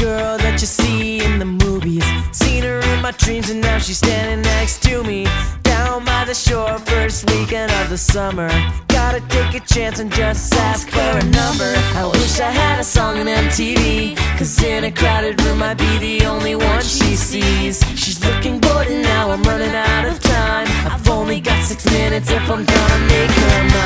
girl that you see in the movies. Seen her in my dreams and now she's standing next to me. Down by the shore, first weekend of the summer. Gotta take a chance and just ask for a number. I wish I had a song on MTV. Cause in a crowded room, I'd be the only one she sees. She's looking bored and now I'm running out of time. I've only got six minutes if I'm gonna make her mine.